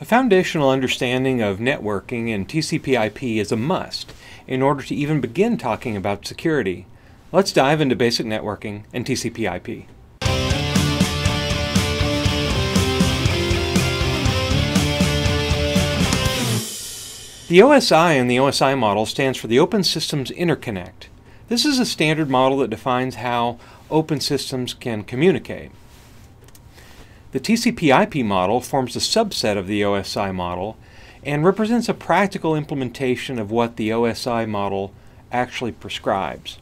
A foundational understanding of networking and TCP/IP is a must in order to even begin talking about security. Let's dive into basic networking and TCP/IP. The OSI in the OSI model stands for the Open Systems Interconnect. This is a standard model that defines how open systems can communicate. The TCP/IP model forms a subset of the OSI model and represents a practical implementation of what the OSI model actually prescribes.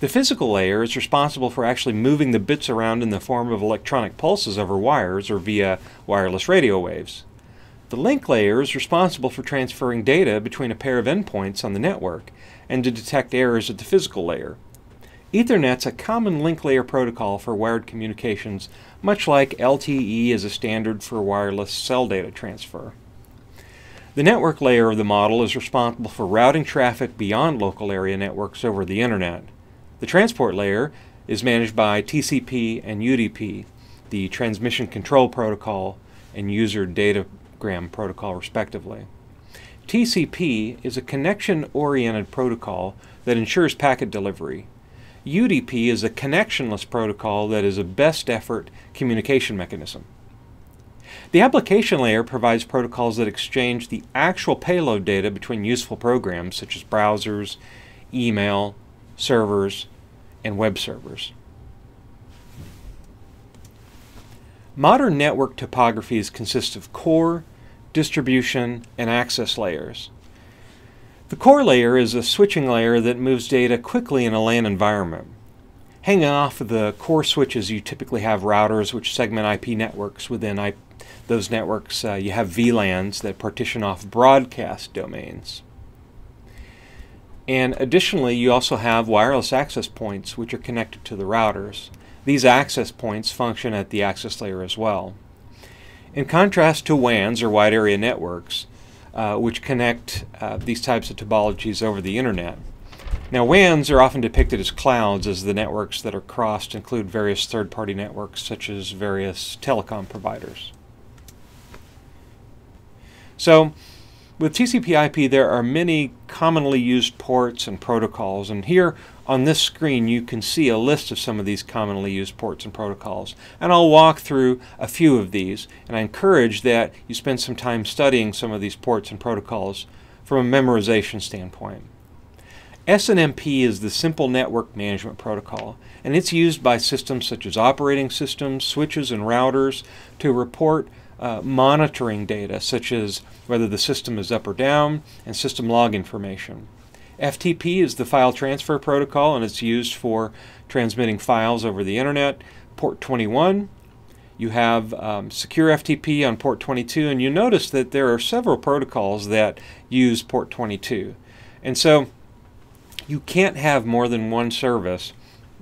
The physical layer is responsible for actually moving the bits around in the form of electronic pulses over wires or via wireless radio waves. The link layer is responsible for transferring data between a pair of endpoints on the network and to detect errors at the physical layer. Ethernet's a common link layer protocol for wired communications, much like LTE is a standard for wireless cell data transfer. The network layer of the model is responsible for routing traffic beyond local area networks over the Internet. The transport layer is managed by TCP and UDP, the Transmission Control Protocol and User Datagram Protocol, respectively. TCP is a connection oriented protocol that ensures packet delivery. UDP is a connectionless protocol that is a best effort communication mechanism. The application layer provides protocols that exchange the actual payload data between useful programs such as browsers, email, servers, and web servers. Modern network topographies consist of core, distribution, and access layers. The core layer is a switching layer that moves data quickly in a LAN environment. Hanging off of the core switches, you typically have routers which segment IP networks. Within IP, those networks, uh, you have VLANs that partition off broadcast domains. And additionally, you also have wireless access points which are connected to the routers. These access points function at the access layer as well. In contrast to WANs or wide area networks, uh, which connect uh, these types of topologies over the internet. Now, WANs are often depicted as clouds, as the networks that are crossed include various third party networks, such as various telecom providers. So, with TCP/IP, there are many commonly used ports and protocols, and here on this screen you can see a list of some of these commonly used ports and protocols. And I'll walk through a few of these, and I encourage that you spend some time studying some of these ports and protocols from a memorization standpoint. SNMP is the Simple Network Management Protocol, and it's used by systems such as operating systems, switches, and routers to report uh, monitoring data, such as whether the system is up or down, and system log information. FTP is the file transfer protocol, and it's used for transmitting files over the internet. Port 21, you have um, secure FTP on port 22, and you notice that there are several protocols that use port 22. And so you can't have more than one service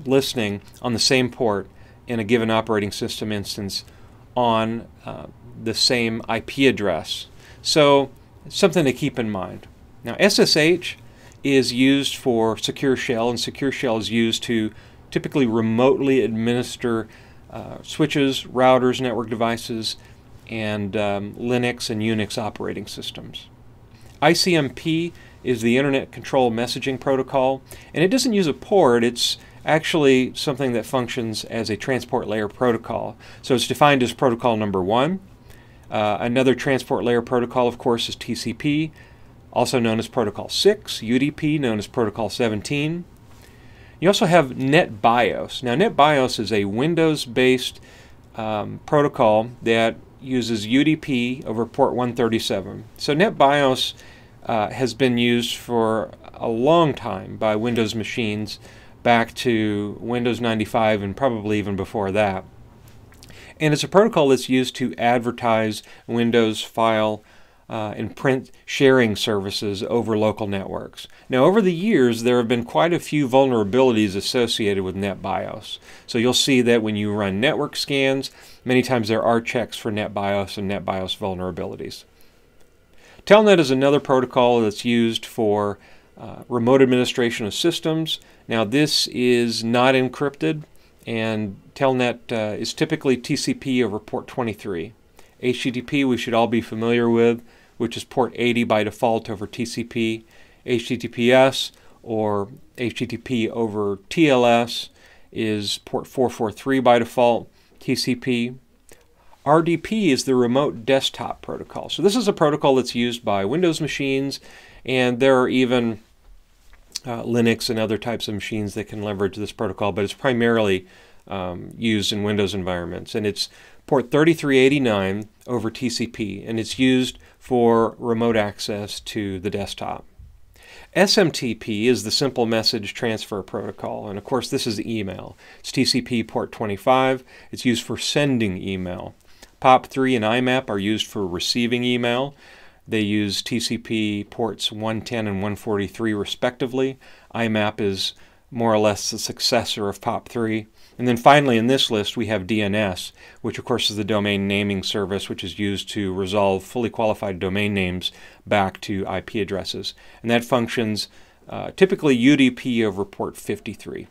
listening on the same port in a given operating system instance on uh, the same IP address. So something to keep in mind. Now SSH is used for Secure Shell, and Secure Shell is used to typically remotely administer uh, switches, routers, network devices, and um, Linux and Unix operating systems. ICMP is the Internet Control Messaging Protocol, and it doesn't use a port, it's actually something that functions as a transport layer protocol. So it's defined as protocol number one. Uh, another transport layer protocol, of course, is TCP, also known as Protocol 6, UDP, known as Protocol 17. You also have NetBIOS. Now, NetBIOS is a Windows-based um, protocol that uses UDP over port 137. So NetBIOS uh, has been used for a long time by Windows machines back to Windows 95 and probably even before that. And it's a protocol that's used to advertise Windows file uh, and print sharing services over local networks. Now, over the years, there have been quite a few vulnerabilities associated with NetBIOS. So you'll see that when you run network scans, many times there are checks for NetBIOS and NetBIOS vulnerabilities. Telnet is another protocol that's used for uh, remote administration of systems. Now this is not encrypted and Telnet uh, is typically TCP over port 23. HTTP we should all be familiar with, which is port 80 by default over TCP. HTTPS or HTTP over TLS is port 443 by default, TCP. RDP is the remote desktop protocol. So this is a protocol that's used by Windows machines and there are even uh, Linux and other types of machines that can leverage this protocol, but it's primarily um, used in Windows environments. And it's port 3389 over TCP, and it's used for remote access to the desktop. SMTP is the Simple Message Transfer Protocol, and of course this is email. It's TCP port 25. It's used for sending email. POP3 and IMAP are used for receiving email. They use TCP ports 110 and 143 respectively. IMAP is more or less the successor of POP3. And then finally in this list we have DNS, which of course is the domain naming service which is used to resolve fully qualified domain names back to IP addresses. And that functions uh, typically UDP over port 53.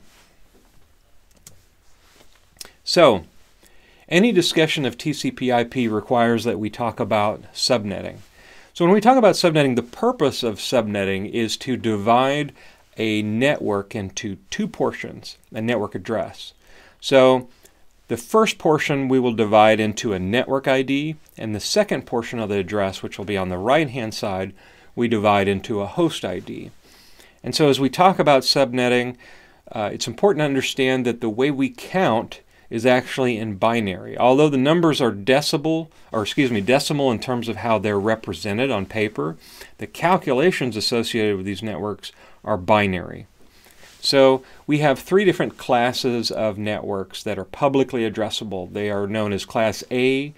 So, any discussion of TCP IP requires that we talk about subnetting. So when we talk about subnetting, the purpose of subnetting is to divide a network into two portions, a network address. So the first portion we will divide into a network ID, and the second portion of the address, which will be on the right-hand side, we divide into a host ID. And so as we talk about subnetting, uh, it's important to understand that the way we count is actually in binary. Although the numbers are decimal, or excuse me, decimal in terms of how they're represented on paper, the calculations associated with these networks are binary. So we have three different classes of networks that are publicly addressable. They are known as Class A,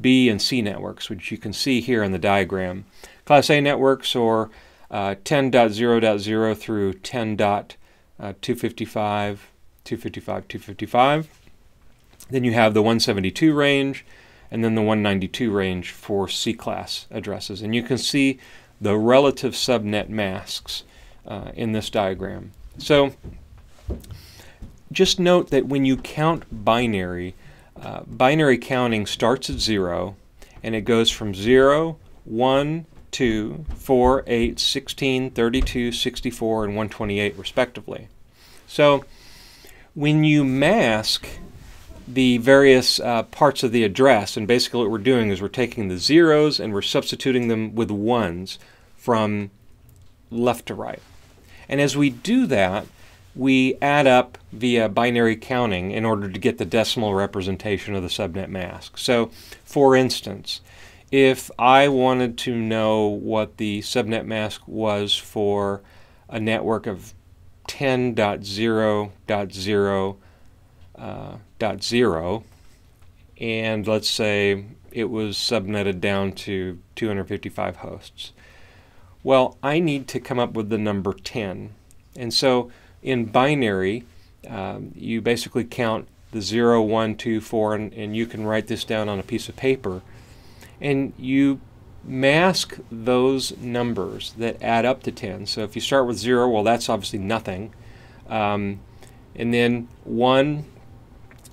B, and C networks, which you can see here in the diagram. Class A networks are uh, 10.0.0 through 10.255, 255, 255. Then you have the 172 range and then the 192 range for C-class addresses. And you can see the relative subnet masks uh, in this diagram. So just note that when you count binary, uh, binary counting starts at 0 and it goes from 0, 1, 2, 4, 8, 16, 32, 64, and 128 respectively. So when you mask the various uh, parts of the address. And basically what we're doing is we're taking the zeros and we're substituting them with ones from left to right. And as we do that, we add up via binary counting in order to get the decimal representation of the subnet mask. So, for instance, if I wanted to know what the subnet mask was for a network of 10.0.0 dot zero, and let's say it was subnetted down to 255 hosts. Well, I need to come up with the number 10. And so in binary, um, you basically count the 0, 1, 2, 4, and, and you can write this down on a piece of paper. And you mask those numbers that add up to 10. So if you start with 0, well, that's obviously nothing. Um, and then 1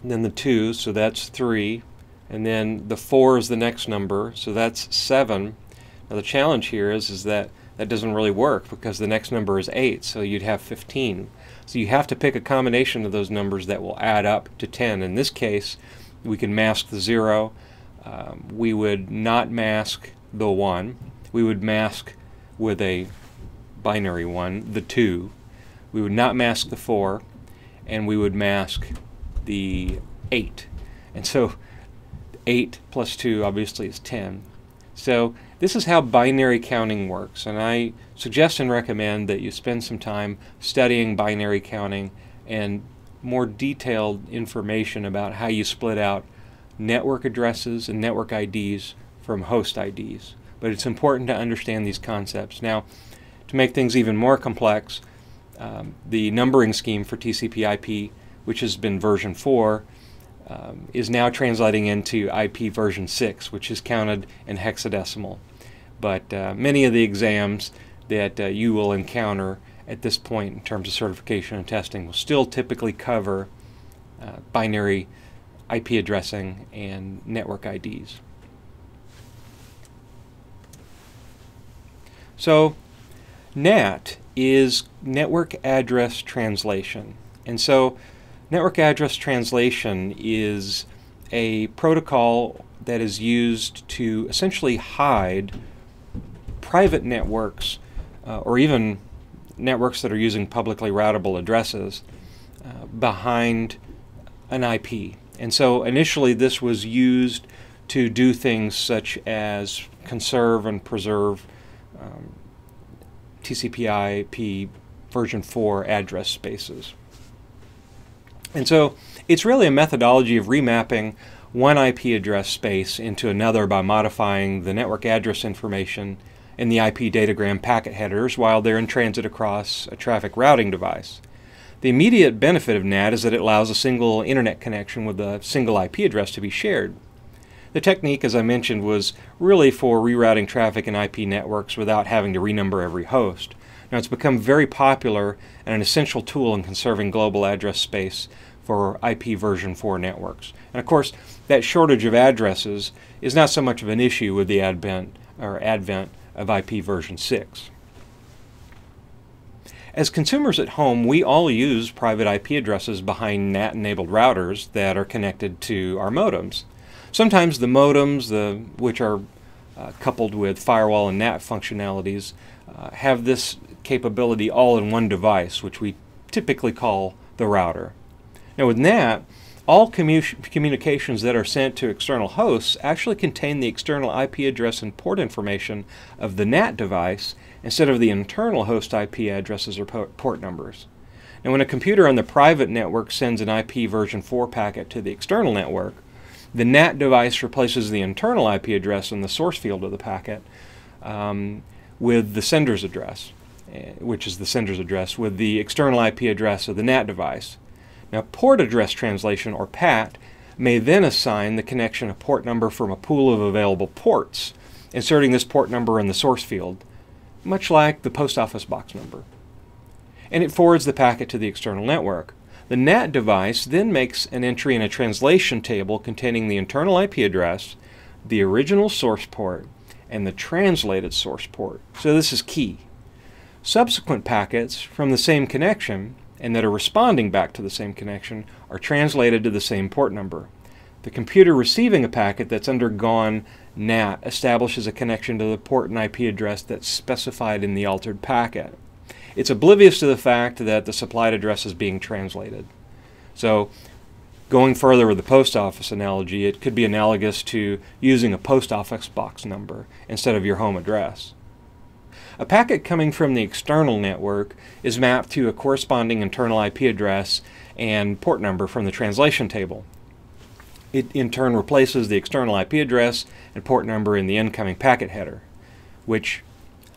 and then the 2, so that's 3, and then the 4 is the next number, so that's 7. Now the challenge here is, is that that doesn't really work because the next number is 8, so you'd have 15. So you have to pick a combination of those numbers that will add up to 10. In this case, we can mask the 0. Um, we would not mask the 1. We would mask with a binary 1, the 2. We would not mask the 4. And we would mask the 8. And so 8 plus 2 obviously is 10. So this is how binary counting works. And I suggest and recommend that you spend some time studying binary counting and more detailed information about how you split out network addresses and network IDs from host IDs. But it's important to understand these concepts. Now, to make things even more complex, um, the numbering scheme for TCP IP which has been version 4, um, is now translating into IP version 6, which is counted in hexadecimal. But uh, many of the exams that uh, you will encounter at this point in terms of certification and testing will still typically cover uh, binary IP addressing and network IDs. So NAT is network address translation. And so Network Address Translation is a protocol that is used to essentially hide private networks uh, or even networks that are using publicly routable addresses uh, behind an IP. And so initially this was used to do things such as conserve and preserve um, TCP IP version 4 address spaces. And so it's really a methodology of remapping one IP address space into another by modifying the network address information in the IP datagram packet headers while they're in transit across a traffic routing device. The immediate benefit of NAT is that it allows a single internet connection with a single IP address to be shared. The technique, as I mentioned, was really for rerouting traffic in IP networks without having to renumber every host. Now, it's become very popular and an essential tool in conserving global address space for IP version 4 networks. And of course, that shortage of addresses is not so much of an issue with the advent or advent of IP version 6. As consumers at home, we all use private IP addresses behind NAT-enabled routers that are connected to our modems. Sometimes the modems, the, which are uh, coupled with firewall and NAT functionalities, uh, have this capability all in one device, which we typically call the router. Now with NAT, all commu communications that are sent to external hosts actually contain the external IP address and port information of the NAT device instead of the internal host IP addresses or port numbers. Now when a computer on the private network sends an IP version 4 packet to the external network, the NAT device replaces the internal IP address in the source field of the packet um, with the sender's address, eh, which is the sender's address, with the external IP address of the NAT device. Now, port address translation, or PAT, may then assign the connection a port number from a pool of available ports, inserting this port number in the source field, much like the post office box number. And it forwards the packet to the external network. The NAT device then makes an entry in a translation table containing the internal IP address, the original source port, and the translated source port. So this is key. Subsequent packets from the same connection and that are responding back to the same connection are translated to the same port number. The computer receiving a packet that's undergone NAT establishes a connection to the port and IP address that's specified in the altered packet it's oblivious to the fact that the supplied address is being translated. So going further with the post office analogy, it could be analogous to using a post office box number instead of your home address. A packet coming from the external network is mapped to a corresponding internal IP address and port number from the translation table. It in turn replaces the external IP address and port number in the incoming packet header, which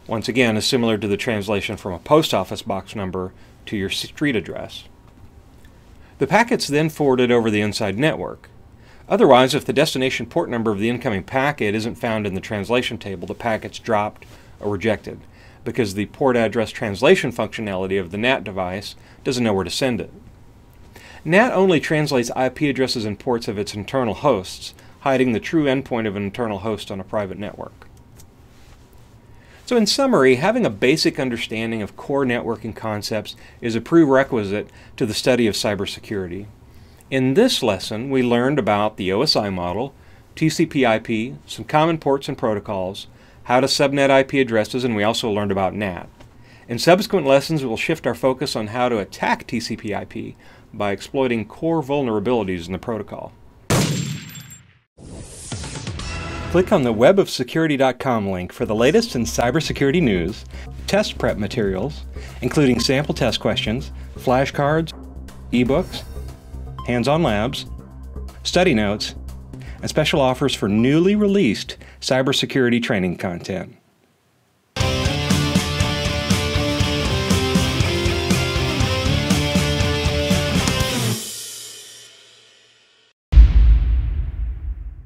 once again, is similar to the translation from a post office box number to your street address. The packet's then forwarded over the inside network. Otherwise, if the destination port number of the incoming packet isn't found in the translation table, the packet's dropped or rejected because the port address translation functionality of the NAT device doesn't know where to send it. NAT only translates IP addresses and ports of its internal hosts, hiding the true endpoint of an internal host on a private network. So in summary, having a basic understanding of core networking concepts is a prerequisite to the study of cybersecurity. In this lesson, we learned about the OSI model, TCP IP, some common ports and protocols, how to subnet IP addresses, and we also learned about NAT. In subsequent lessons, we'll shift our focus on how to attack TCP IP by exploiting core vulnerabilities in the protocol. Click on the webofsecurity.com link for the latest in cybersecurity news, test prep materials, including sample test questions, flashcards, ebooks, hands-on labs, study notes, and special offers for newly released cybersecurity training content.